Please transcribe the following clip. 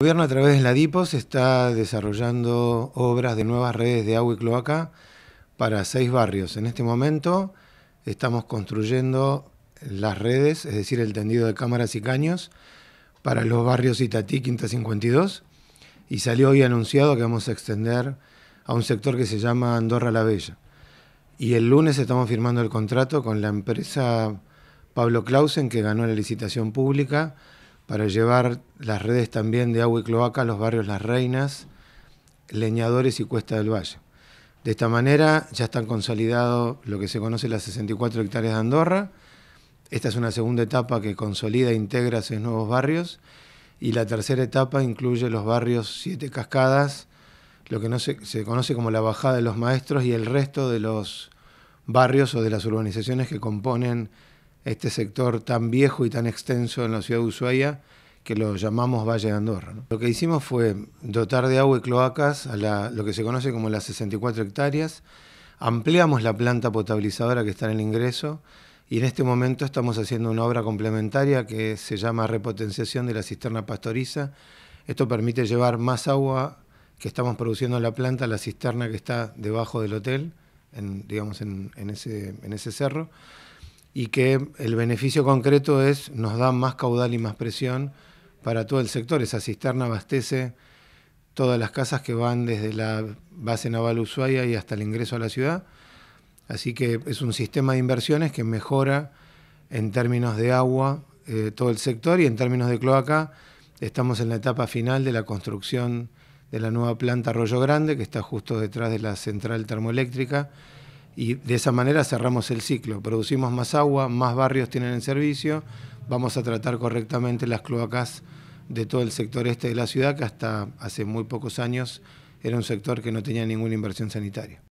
El gobierno a través de la DIPOS está desarrollando obras de nuevas redes de agua y cloaca para seis barrios. En este momento estamos construyendo las redes, es decir, el tendido de cámaras y caños para los barrios Itatí, Quinta 52, y salió hoy anunciado que vamos a extender a un sector que se llama Andorra la Bella. Y el lunes estamos firmando el contrato con la empresa Pablo Clausen, que ganó la licitación pública para llevar las redes también de agua y cloaca a los barrios Las Reinas, Leñadores y Cuesta del Valle. De esta manera ya están consolidados lo que se conoce las 64 hectáreas de Andorra. Esta es una segunda etapa que consolida e integra esos nuevos barrios. Y la tercera etapa incluye los barrios Siete Cascadas, lo que no se, se conoce como la Bajada de los Maestros y el resto de los barrios o de las urbanizaciones que componen este sector tan viejo y tan extenso en la ciudad de Ushuaia que lo llamamos Valle de Andorra. Lo que hicimos fue dotar de agua y cloacas a lo que se conoce como las 64 hectáreas, ampliamos la planta potabilizadora que está en el ingreso y en este momento estamos haciendo una obra complementaria que se llama repotenciación de la cisterna pastoriza. Esto permite llevar más agua que estamos produciendo en la planta a la cisterna que está debajo del hotel, digamos en, ese, en ese cerro y que el beneficio concreto es nos da más caudal y más presión para todo el sector. Esa cisterna abastece todas las casas que van desde la base naval Ushuaia y hasta el ingreso a la ciudad. Así que es un sistema de inversiones que mejora en términos de agua eh, todo el sector y en términos de cloaca estamos en la etapa final de la construcción de la nueva planta Arroyo Grande que está justo detrás de la central termoeléctrica y de esa manera cerramos el ciclo. Producimos más agua, más barrios tienen en servicio, vamos a tratar correctamente las cloacas de todo el sector este de la ciudad, que hasta hace muy pocos años era un sector que no tenía ninguna inversión sanitaria.